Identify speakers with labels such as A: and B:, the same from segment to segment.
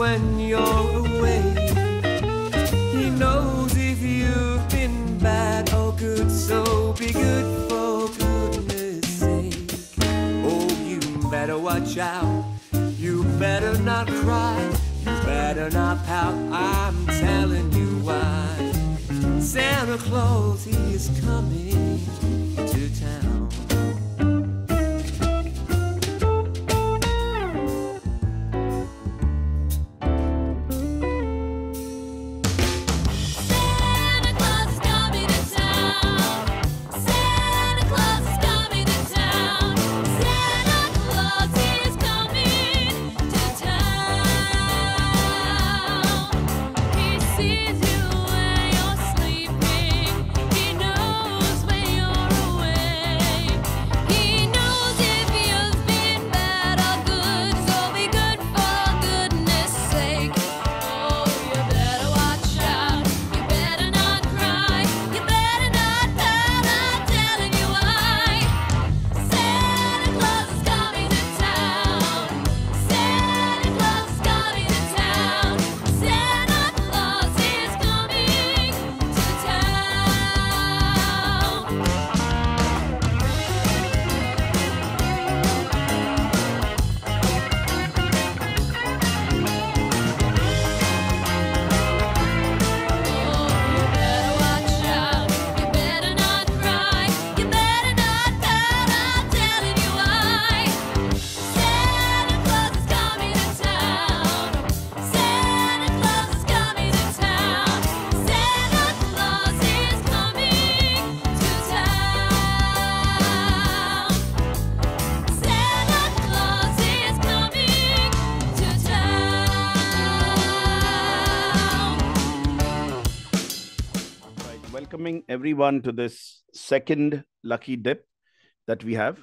A: when you're away. He knows if you've been bad or good, so be good for goodness sake. Oh, you better watch out. You better not cry. You better not pout. I'm telling you why. Santa Claus, he is coming
B: welcoming everyone to this second lucky dip that we have.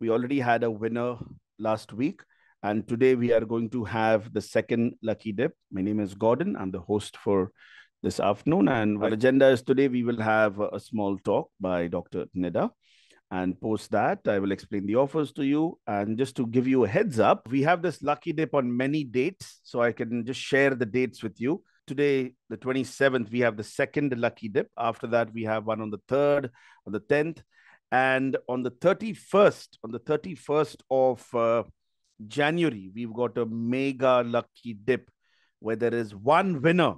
B: We already had a winner last week, and today we are going to have the second lucky dip. My name is Gordon. I'm the host for this afternoon, and our agenda is today we will have a, a small talk by Dr. Nida. And post that, I will explain the offers to you. And just to give you a heads up, we have this lucky dip on many dates. So I can just share the dates with you today, the 27th, we have the second lucky dip. After that, we have one on the 3rd, on the 10th. And on the 31st, on the 31st of uh, January, we've got a mega lucky dip where there is one winner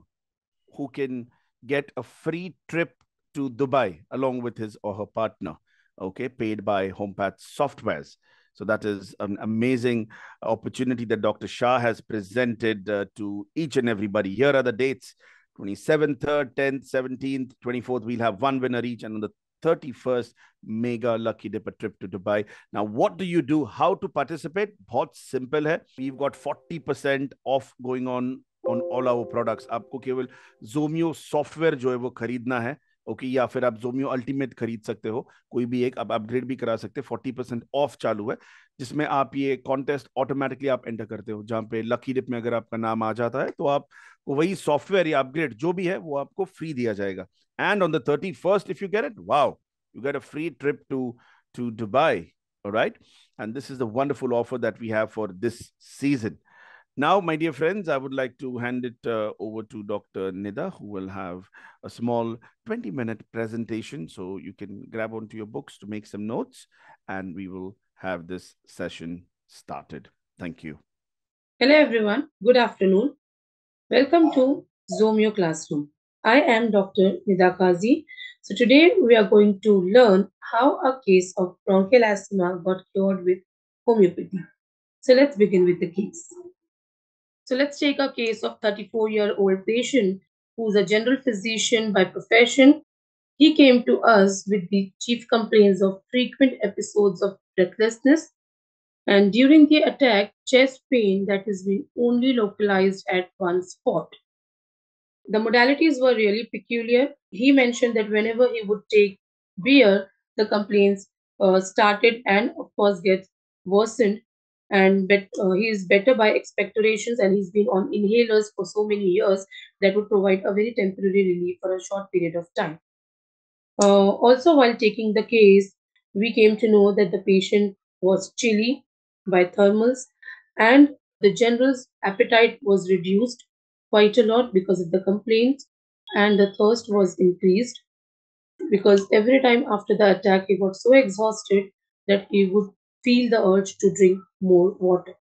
B: who can get a free trip to Dubai along with his or her partner, okay, paid by Hompath Softwares. So that is an amazing opportunity that Dr. Shah has presented uh, to each and everybody. Here are the dates 27th, 3rd, 10th, 17th, 24th. We'll have one winner each. And on the 31st, mega lucky dipper trip to Dubai. Now, what do you do? How to participate? Bahut simple hai. We've got 40% off going on on all our products. आपको केवल Zomeo software जो है okay, या फिर आप जोमियो ultimate खरीद सकते हो, कोई भी एक, आप अपग्रेड भी करा सकते हैं फोर्टी परसेंट ऑफ़ चालू है, जिसमें आप ये कॉन्टेस्ट ऑटोमेटिकली आप एंटर करते हो, जहाँ पे लकी डिप में अगर आपका नाम आ जाता है तो आप वही सॉफ्टवेयर या अपग्रेड जो भी है, वो आपको फ्री दिया जाएगा। And on the thirty first if you get it wow you get a free trip to to Dubai right and this is the wonderful offer that we have for this season. Now my dear friends i would like to hand it uh, over to dr nida who will have a small 20 minute presentation so you can grab onto your books to make some notes and we will have this session started thank you
C: Hello everyone, good afternoon. Welcome to Zomeo Classroom. I am Dr. Nida Qazi. So today we are going to learn how a case of bronchial asthma got cured with homeopathy. So let's begin with the case. So let's take a case of 34 year old patient who's a general physician by profession. He came to us with the chief complaints of frequent episodes of breathlessness and during the attack, chest pain that has been only localized at one spot. The modalities were really peculiar. He mentioned that whenever he would take beer, the complaints uh, started and, of course, get worsened. And bet, uh, he is better by expectorations, and he's been on inhalers for so many years that would provide a very temporary relief for a short period of time. Uh, also, while taking the case, we came to know that the patient was chilly by thermals and the general's appetite was reduced quite a lot because of the complaints and the thirst was increased because every time after the attack he got so exhausted that he would feel the urge to drink more water.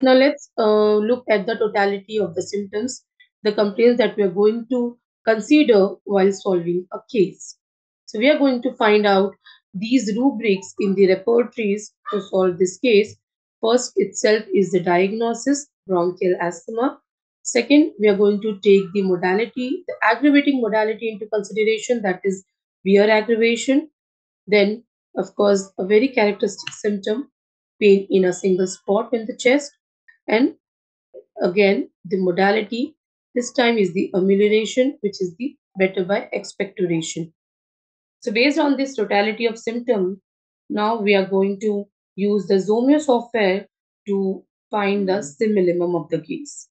C: Now let's uh, look at the totality of the symptoms, the complaints that we are going to consider while solving a case. So we are going to find out these rubrics in the repertories to solve this case. First itself is the diagnosis, bronchial asthma. Second, we are going to take the modality, the aggravating modality into consideration, that is beer aggravation. Then, of course, a very characteristic symptom, pain in a single spot in the chest. And again, the modality this time is the amelioration, which is the better by expectoration. So based on this totality of symptom, now we are going to use the Zomeo software to find the mm-hmm. simillimum of the case.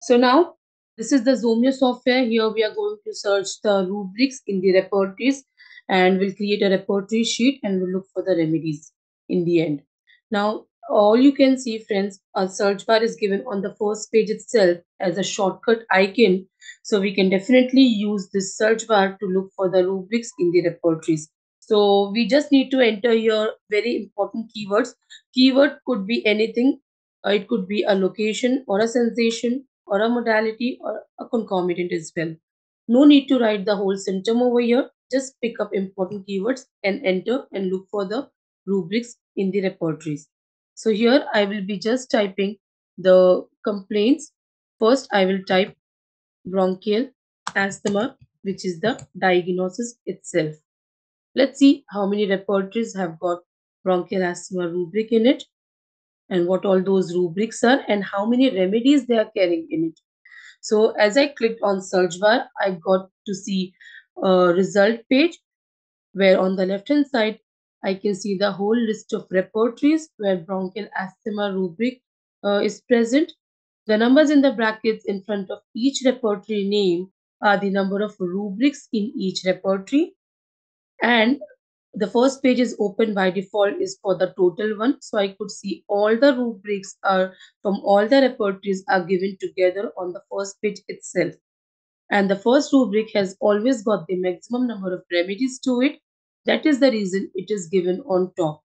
C: So now this is the Zomeo software. Here we are going to search the rubrics in the repertories and we'll create a repertory sheet and we'll look for the remedies in the end. Now all you can see friends, a search bar is given on the first page itself as a shortcut icon. So we can definitely use this search bar to look for the rubrics in the repertories. So we just need to enter your very important keywords. Keyword could be anything. Uh, it could be a location or a sensation or a modality or a concomitant as well. No need to write the whole symptom over here. Just pick up important keywords and enter and look for the rubrics in the repositories. So here I will be just typing the complaints. First I will type bronchial asthma, which is the diagnosis itself. Let's see how many repositories have got bronchial asthma rubric in it and what all those rubrics are and how many remedies they are carrying in it. So as I clicked on search bar, I got to see a result page where on the left hand side, I can see the whole list of repertories where bronchial asthma rubric uh, is present. The numbers in the brackets in front of each repertory name are the number of rubrics in each repertory. And the first page is open by default is for the total one. So I could see all the rubrics are from all the repertories are given together on the first page itself. And the first rubric has always got the maximum number of remedies to it. That is the reason it is given on top.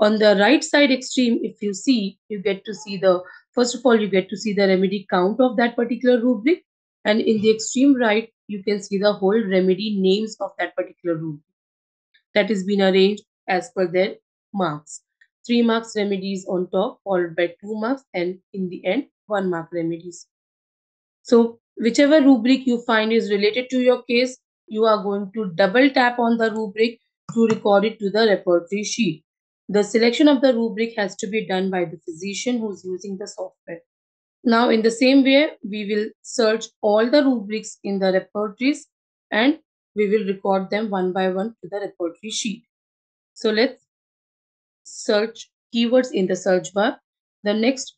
C: On the right side extreme, if you see, you get to see the, first of all, you get to see the remedy count of that particular rubric. And in the extreme right, you can see the whole remedy names of that particular rubric that is been arranged as per their marks. Three marks remedies on top, followed by two marks, and in the end, one mark remedies. So, whichever rubric you find is related to your case, you are going to double tap on the rubric to record it to the repertory sheet. The selection of the rubric has to be done by the physician who's using the software. Now, in the same way, we will search all the rubrics in the repertories and we will record them one by one to the repertory sheet. So let's search keywords in the search bar. The next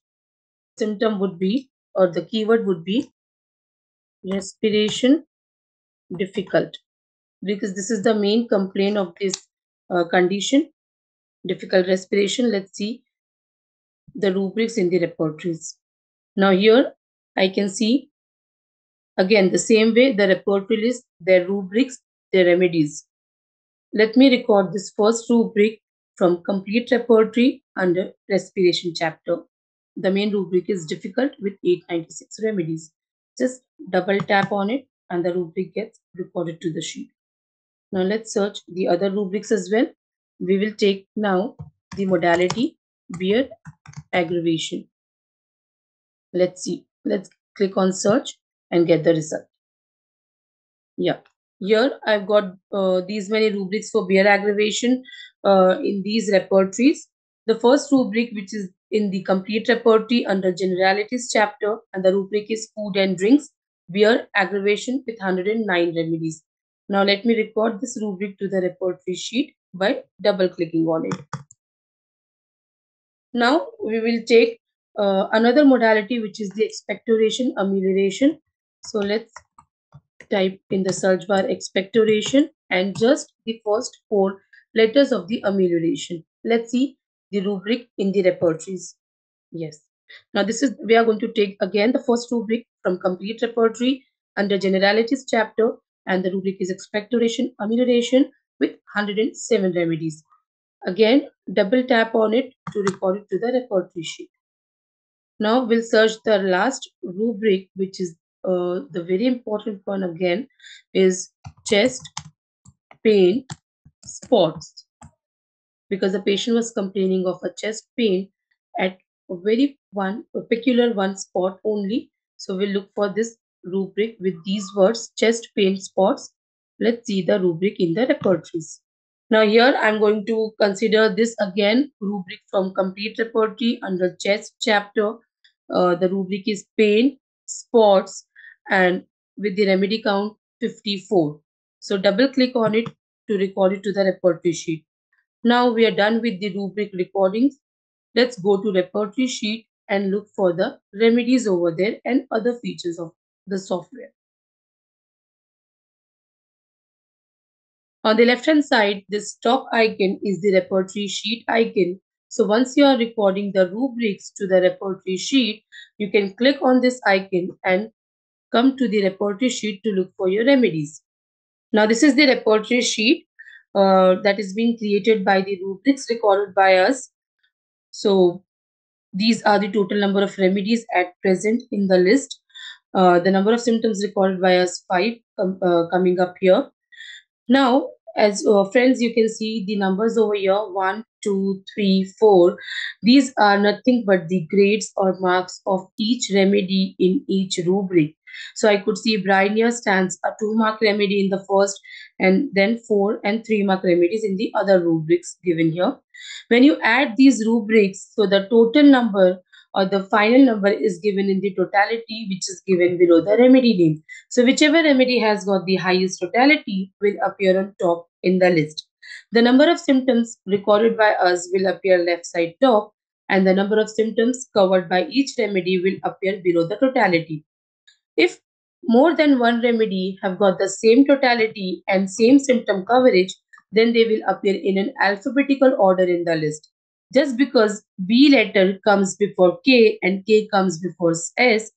C: symptom would be, or the keyword would be respiration difficult because this is the main complaint of this uh, condition. Difficult respiration let's see the rubrics in the repertories now here i can see again the same way the repertory list their rubrics their remedies. Let me record this first rubric from complete repertory under respiration chapter. The main rubric is difficult with 896 remedies just double tap on it and the rubric gets recorded to the sheet. Now let's search the other rubrics as well. We will take now the modality beer aggravation. Let's see. Let's click on search and get the result. Yeah, Here I've got uh, these many rubrics for beer aggravation uh, in these repertories. The first rubric, which is in the complete repertory under generalities chapter, and the rubric is food and drinks, beer aggravation with 109 remedies. Now let me record this rubric to the repertory sheet by double clicking on it. Now we will take uh, another modality which is the expectoration amelioration. So let's type in the search bar expectoration and just the first four letters of the amelioration. Let's see the rubric in the repertories. Yes. Now this is we are going to take again the first rubric from complete repertory under generalities chapter and the rubric is expectoration amelioration with 107 remedies. Again, double tap on it to record it to the repertory sheet. Now we'll search the last rubric, which is uh, the very important one again, is chest pain spots. Because the patient was complaining of a chest pain at a very one a peculiar one spot only. So we'll look for this rubric with these words chest pain spots. Let's see the rubric in the repertories. Now here I'm going to consider this again rubric from complete repertory under chest chapter. Uh, the rubric is pain, spots and with the remedy count 54. So double click on it to record it to the repertory sheet. Now we are done with the rubric recordings. Let's go to repertory sheet and look for the remedies over there and other features of the software. On the left hand side, this top icon is the repertory sheet icon. So once you are recording the rubrics to the repertory sheet, you can click on this icon and come to the repertory sheet to look for your remedies. Now this is the repertory sheet uh, that is being created by the rubrics recorded by us. So these are the total number of remedies at present in the list. Uh, the number of symptoms recorded by us five uh, coming up here. Now, as uh, friends, you can see the numbers over here one, two, three, four. These are nothing but the grades or marks of each remedy in each rubric. So I could see Bryonia stands a two mark remedy in the first and then four and three mark remedies in the other rubrics given here. When you add these rubrics, so the total number or the final number is given in the totality which is given below the remedy name. So whichever remedy has got the highest totality will appear on top in the list. The number of symptoms recorded by us will appear left side top and the number of symptoms covered by each remedy will appear below the totality. If more than one remedy have got the same totality and same symptom coverage, then they will appear in an alphabetical order in the list. Just because B letter comes before K and K comes before S,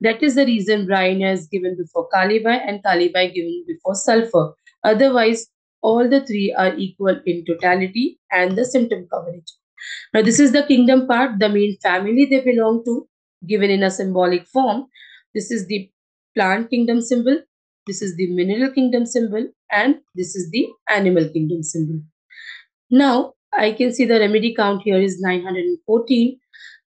C: that is the reason Bryonia is given before Kalibai and Kalibai given before sulfur. Otherwise, all the three are equal in totality and the symptom coverage. Now, this is the kingdom part, the main family they belong to, given in a symbolic form. This is the plant kingdom symbol, this is the mineral kingdom symbol, and this is the animal kingdom symbol. Now, I can see the remedy count here is 914.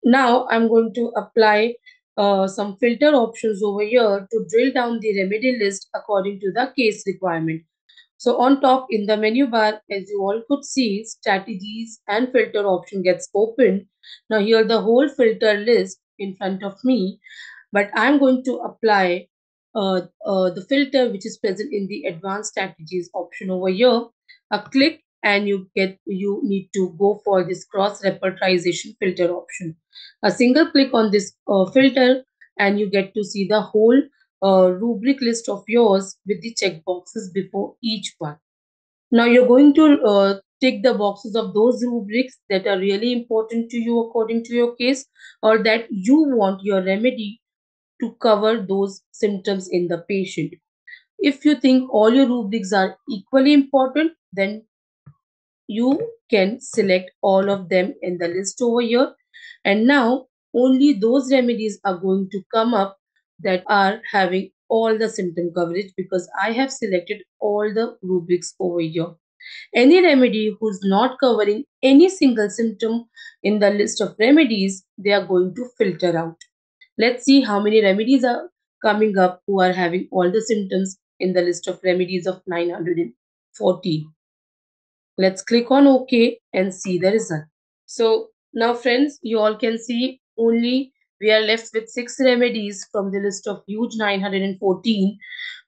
C: Now, I'm going to apply uh, some filter options over here to drill down the remedy list according to the case requirement. So on top in the menu bar, as you all could see, strategies and filter option gets opened. Now here the whole filter list in front of me, but I'm going to apply uh, uh, the filter which is present in the advanced strategies option over here. A click and you get you need to go for this cross repertorization filter option. A single click on this uh, filter and you get to see the whole uh, rubric list of yours with the check boxes before each one. Now you're going to uh, tick the boxes of those rubrics that are really important to you according to your case or that you want your remedy to cover those symptoms in the patient. If you think all your rubrics are equally important, then you can select all of them in the list over here. And now only those remedies are going to come up that are having all the symptom coverage because I have selected all the rubrics over here. Any remedy who's not covering any single symptom in the list of remedies, they are going to filter out. Let's see how many remedies are coming up who are having all the symptoms in the list of remedies of 940. Let's click on OK and see the result. So now friends, you all can see only we are left with six remedies from the list of huge 914.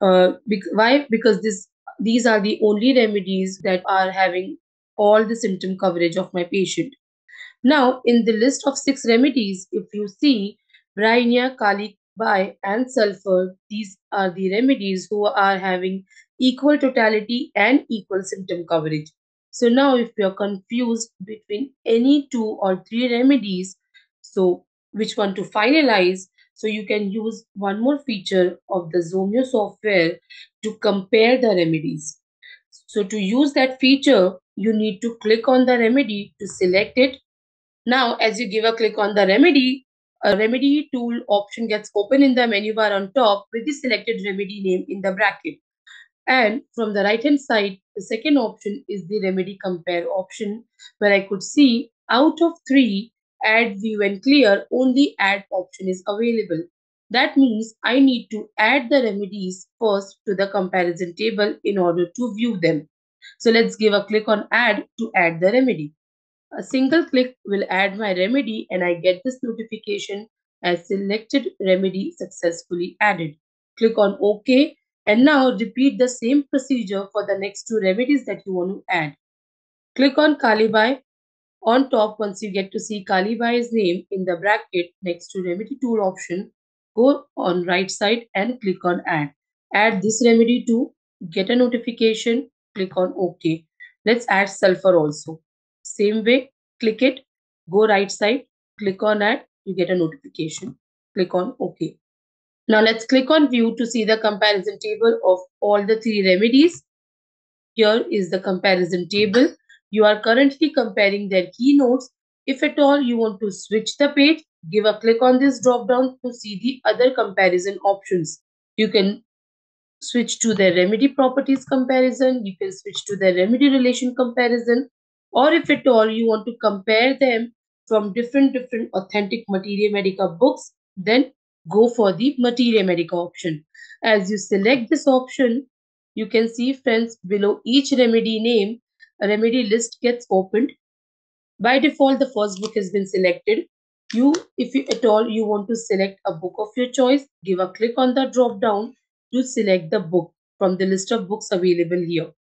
C: Uh, bec- why? Because this these are the only remedies that are having all the symptom coverage of my patient. Now, in the list of six remedies, if you see Bryonia, Kali Bai, and Sulfur, these are the remedies who are having equal totality and equal symptom coverage. So now if you're confused between any two or three remedies, so which one to finalize, so you can use one more feature of the Zomeo software to compare the remedies. So to use that feature, you need to click on the remedy to select it. Now, as you give a click on the remedy, a remedy tool option gets open in the menu bar on top with the selected remedy name in the bracket. And from the right hand side, the second option is the remedy compare option where I could see out of three, add view and clear, only add option is available. That means I need to add the remedies first to the comparison table in order to view them. So let's give a click on add to add the remedy. A single click will add my remedy and I get this notification as selected remedy successfully added. Click on OK and now repeat the same procedure for the next two remedies that you want to add. Click on Kalibai. On top, once you get to see Kalibai's name in the bracket next to remedy tool option, go on right side and click on add. Add this remedy to get a notification, click on OK. Let's add sulfur also. Same way, click it, go right side, click on add, you get a notification. Click on OK. Now let's click on view to see the comparison table of all the three remedies. Here is the comparison table. You are currently comparing their keynotes. If at all you want to switch the page, give a click on this drop down to see the other comparison options. You can switch to the remedy properties comparison. You can switch to the remedy relation comparison. Or if at all you want to compare them from different different authentic Materia Medica books, then go for the Materia Medica option. As you select this option, you can see friends below each remedy name, a remedy list gets opened. By default, the first book has been selected. You, if you at all you want to select a book of your choice, give a click on the drop down to select the book from the list of books available here.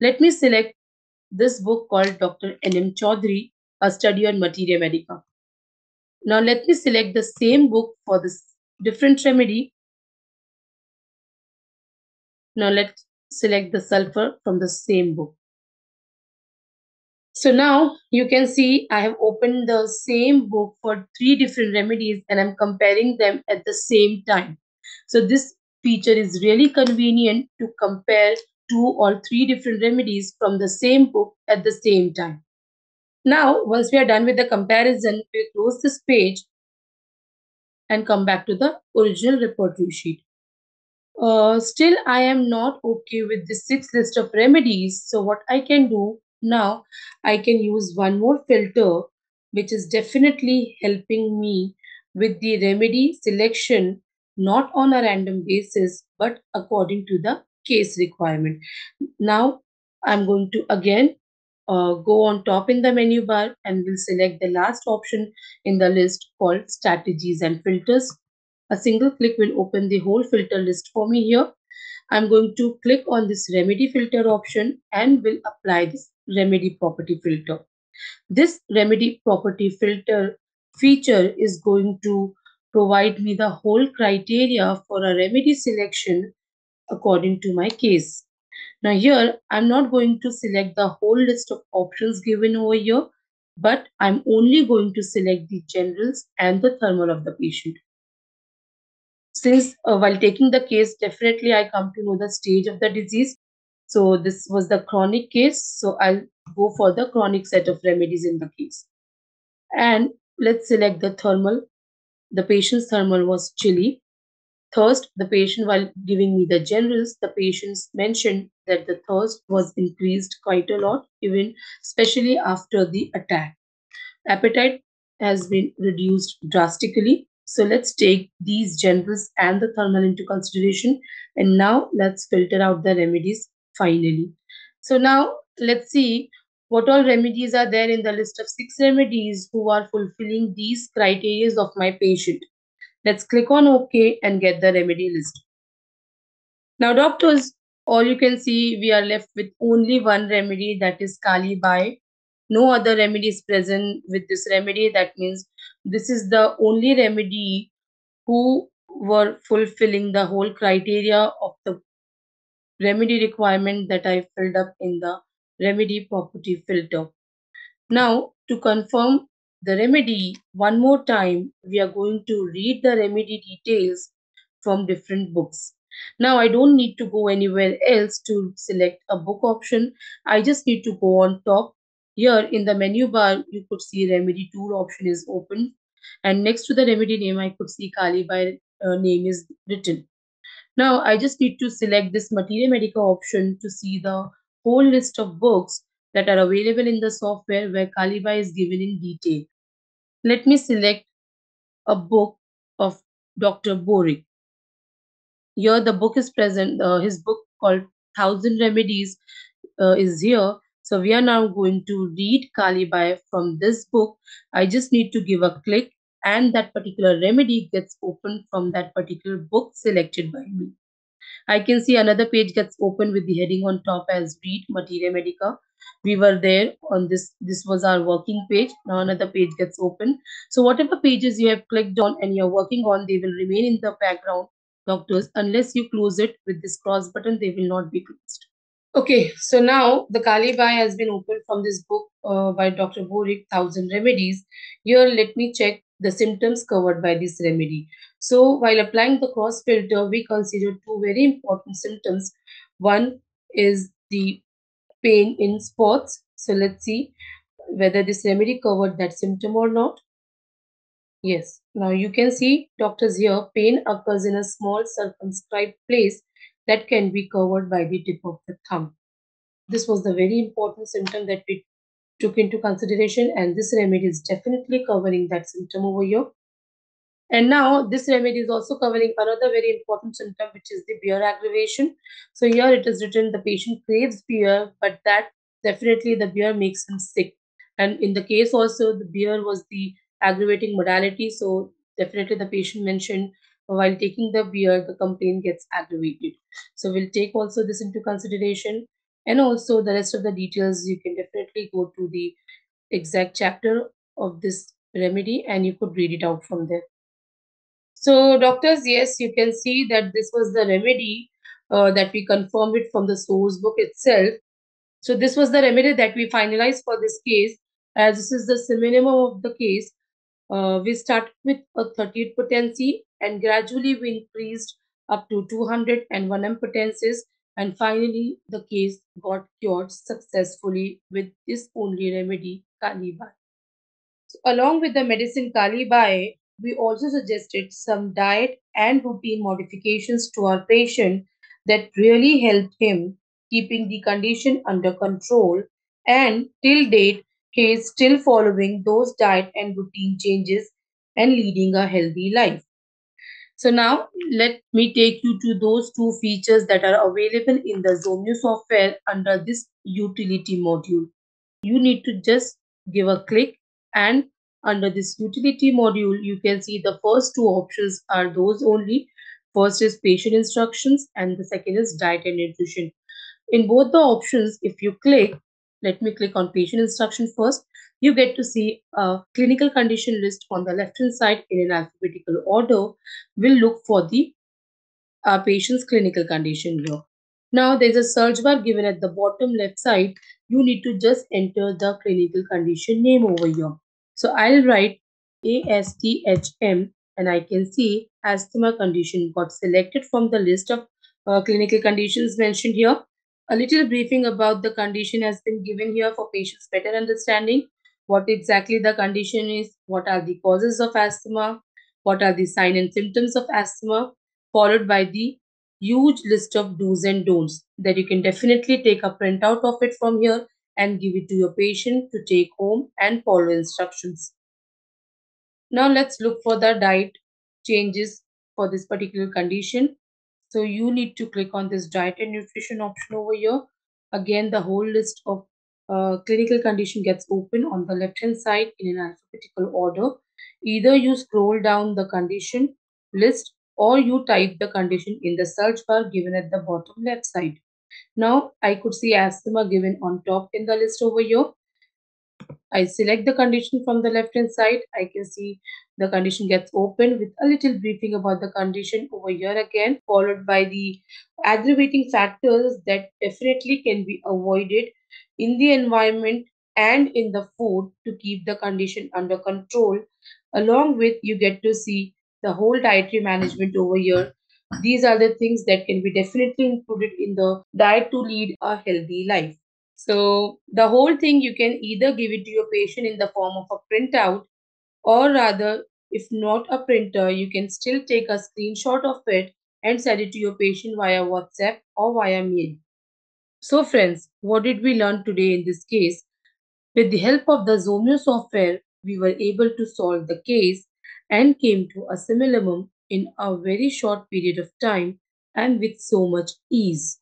C: Let me select this book called Dr. N.M. Chaudhary, A Study on Materia Medica. Now let me select the same book for this different remedy. Now let's select the sulfur from the same book. So now you can see I have opened the same book for three different remedies and I'm comparing them at the same time. So this feature is really convenient to compare two or three different remedies from the same book at the same time. Now, once we are done with the comparison, we close this page and come back to the original repertory sheet. Uh, still, I am not okay with the six list of remedies. So what I can do now, I can use one more filter, which is definitely helping me with the remedy selection, not on a random basis, but according to the case requirement. Now, I'm going to again uh, go on top in the menu bar and we'll select the last option in the list called strategies and filters. A single click will open the whole filter list for me here. I'm going to click on this remedy filter option and will apply this remedy property filter. This remedy property filter feature is going to provide me the whole criteria for a remedy selection according to my case. Now here, I'm not going to select the whole list of options given over here, but I'm only going to select the generals and the thermal of the patient. Since uh, while taking the case, definitely I come to know the stage of the disease. So this was the chronic case. So I'll go for the chronic set of remedies in the case. And let's select the thermal. The patient's thermal was chilly. Thirst, the patient, while giving me the generals, the patients mentioned that the thirst was increased quite a lot, even especially after the attack. Appetite has been reduced drastically. So let's take these generals and the thermal into consideration. And now let's filter out the remedies finally. So now let's see what all remedies are there in the list of six remedies who are fulfilling these criteria of my patient. Let's click on OK and get the remedy list. Now, doctors, all you can see, we are left with only one remedy that is Kali Bai. No other remedy is present with this remedy. That means this is the only remedy who were fulfilling the whole criteria of the remedy requirement that I filled up in the remedy property filter. Now, to confirm the remedy one more time, we are going to read the remedy details from different books. Now, I don't need to go anywhere else to select a book option. I just need to go on top. Here in the menu bar, you could see remedy tool option is open. And next to the remedy name, I could see Kali by uh, name is written. Now, I just need to select this Materia Medica option to see the whole list of books that are available in the software where Kalibai is given in detail. Let me select a book of Dr. Boericke. Here the book is present, uh, his book called Thousand Remedies uh, is here. So we are now going to read Kalibai from this book. I just need to give a click and that particular remedy gets opened from that particular book selected by me. I can see another page gets open with the heading on top as read materia medica. We were there on this, this was our working page. Now another page gets open. So whatever pages you have clicked on and you're working on, they will remain in the background, doctors, unless you close it with this cross button, they will not be closed. Okay, so now the Kali Bai has been opened from this book uh, by Dr. Boericke, Thousand Remedies. Here, let me check the symptoms covered by this remedy. So while applying the cross filter, we consider two very important symptoms. One is the pain in spots. So let's see whether this remedy covered that symptom or not. Yes, now you can see doctors here, pain occurs in a small circumscribed place that can be covered by the tip of the thumb. This was the very important symptom that we took into consideration and this remedy is definitely covering that symptom over here. And now this remedy is also covering another very important symptom, which is the beer aggravation. So here it is written the patient craves beer, but that definitely the beer makes him sick. And in the case also, the beer was the aggravating modality. So definitely the patient mentioned while taking the beer, the complaint gets aggravated. So we'll take also this into consideration. And also the rest of the details, you can definitely go to the exact chapter of this remedy and you could read it out from there. So, doctors, yes, you can see that this was the remedy uh, that we confirmed it from the source book itself. So, this was the remedy that we finalized for this case. As this is the minimum of the case, uh, we started with a 38 potency and gradually we increased up to 200 and 1 potencies. And finally, the case got cured successfully with this only remedy, Kalibai. So, along with the medicine Kalibai, we also suggested some diet and routine modifications to our patient that really helped him keeping the condition under control and till date he is still following those diet and routine changes and leading a healthy life so now let me take you to those two features that are available in the Zomeo software under this utility module. You need to just give a click and under this utility module, you can see the first two options are those only. First is patient instructions and the second is diet and nutrition. In both the options, if you click, let me click on patient instruction first, you get to see a clinical condition list on the left hand side in an alphabetical order. We'll look for the uh, patient's clinical condition here. Now there's a search bar given at the bottom left side. You need to just enter the clinical condition name over here. So I'll write ASTHM and I can see asthma condition got selected from the list of uh, clinical conditions mentioned here. A little briefing about the condition has been given here for patients' better understanding. What exactly the condition is, what are the causes of asthma, what are the signs and symptoms of asthma, followed by the huge list of do's and don'ts that you can definitely take a printout of it from here and give it to your patient to take home and follow instructions. Now let's look for the diet changes for this particular condition. So you need to click on this diet and nutrition option over here. Again, the whole list of clinical condition gets open on the left hand side in an alphabetical order. Either you scroll down the condition list or you type the condition in the search bar given at the bottom left side. Now I could see asthma given on top in the list over here. I select the condition from the left hand side. I can see the condition gets open with a little briefing about the condition over here again, followed by the aggravating factors that definitely can be avoided in the environment and in the food to keep the condition under control. Along with, you get to see the whole dietary management over here. These are the things that can be definitely included in the diet to lead a healthy life. So, the whole thing you can either give it to your patient in the form of a printout, or rather, if not a printer, you can still take a screenshot of it and send it to your patient via WhatsApp or via mail. So, friends, what did we learn today in this case? With the help of the Zomeo software, we were able to solve the case and came to a simillimum in a very short period of time and with so much ease.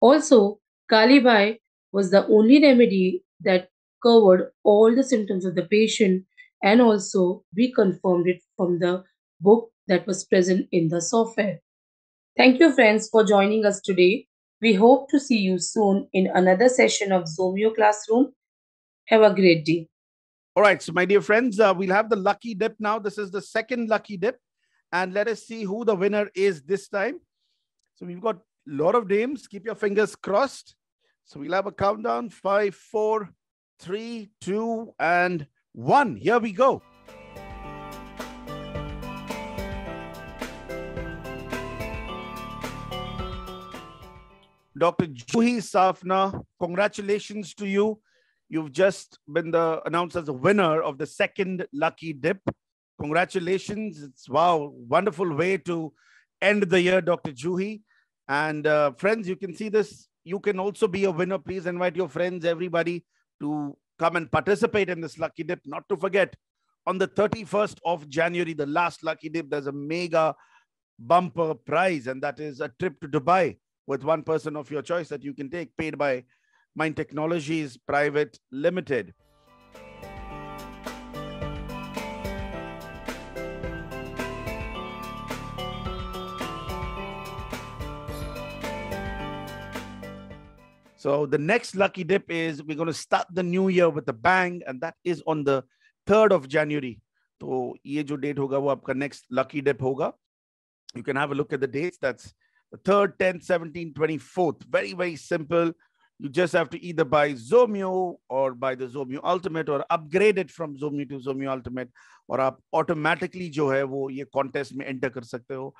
C: Also, Kalibai was the only remedy that covered all the symptoms of the patient and also we confirmed it from the book that was present in the software. Thank you, friends, for joining us today. We hope to see you soon in another session of Zomeo Classroom. Have a great day.
B: All right, so my dear friends, uh, we'll have the lucky dip now. This is the second lucky dip, and let us see who the winner is this time. So we've got a lot of names. Keep your fingers crossed. So we'll have a countdown: five, four, three, two, and one. Here we go. Dr. Juhi Safana, congratulations to you. You've just been the announced as the winner of the second lucky dip. Congratulations. It's wow, wonderful way to end the year, Dr. Juhi. And uh, friends, you can see this. You can also be a winner. Please invite your friends, everybody, to come and participate in this lucky dip. Not to forget, on the 31st of January, the last lucky dip, there's a mega bumper prize, and that is a trip to Dubai with one person of your choice that you can take, paid by Mind Technologies Private Limited. So the next lucky dip is we're going to start the new year with a bang, and that is on the 3rd of January. तो ये जो date होगा वो आपका next lucky dip होगा you can have a look at the dates that's the 3rd, 10th, 17th, 24th. Very, very simple. You just have to either buy Zomeo or buy the Zomeo Ultimate or upgrade it from Zomeo to Zomeo Ultimate or आप automatically जो है वो ये contest में enter कर सकते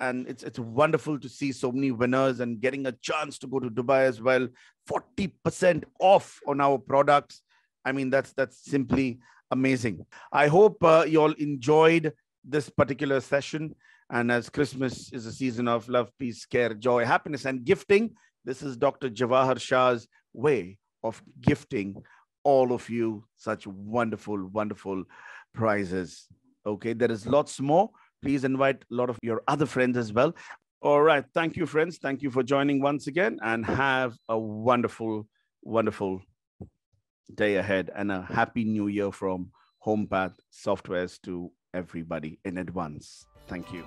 B: and it's it's wonderful to see so many winners and getting a chance to go to Dubai as well. 40% off on our products. I mean that's that's simply amazing. I hope uh, you all enjoyed this particular session and as Christmas is a season of love, peace, care, joy, happiness, and gifting, this is Dr. Jawahar Shah's way of gifting all of you such wonderful, wonderful prizes. Okay, there is lots more. Please invite a lot of your other friends as well. All right. Thank you, friends. Thank you for joining once again and have a wonderful, wonderful day ahead and a happy new year from Hompath Softwares to everybody in advance. Thank you.